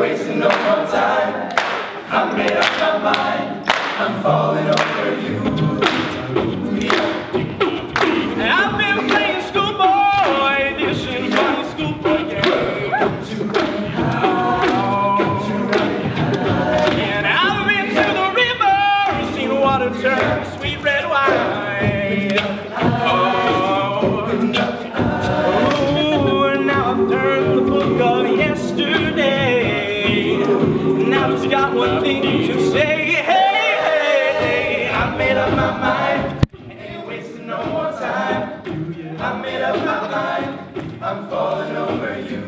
wasting no more time. I made up my mind. I'm falling over you. I've been playing schoolboy. And I've been to the river, seen water turn sweet red wine. Got one thing to say. Hey, hey, hey, I made up my mind. Ain't wasting no more time. I made up my mind. I'm falling over you.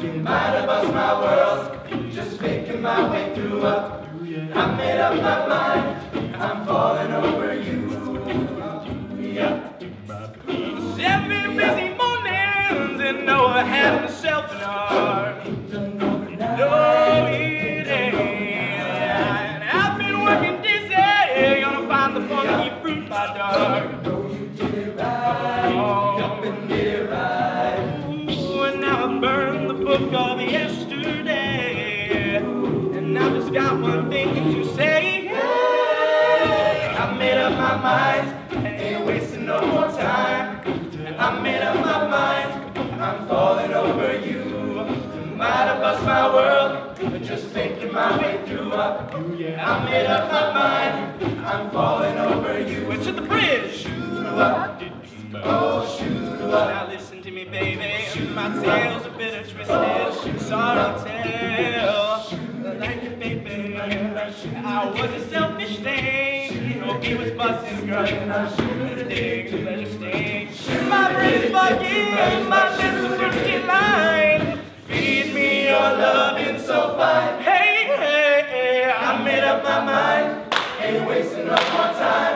You might have bust my world. Just faking my way through. I made up my mind. I'm falling over you. The funky fruit by dark. Ooh, and now I burned the book of yesterday. And I've just got one thing to say. I made up my mind, And ain't wasting no more time. I made up my mind, I'm falling over you. Might have bust my world, faking my way through up. I made up my mind, I'm falling over you. Went to the bridge. Shoot up, oh shoot up. Now listen to me, baby. My tail's a bit of twisted. Oh, Sorry, tale. Like it, baby. I was a selfish thing. No, he was busting girl. The dig, the pleasure sting. My brain's bugging. My lips are thirsty wasting no more time.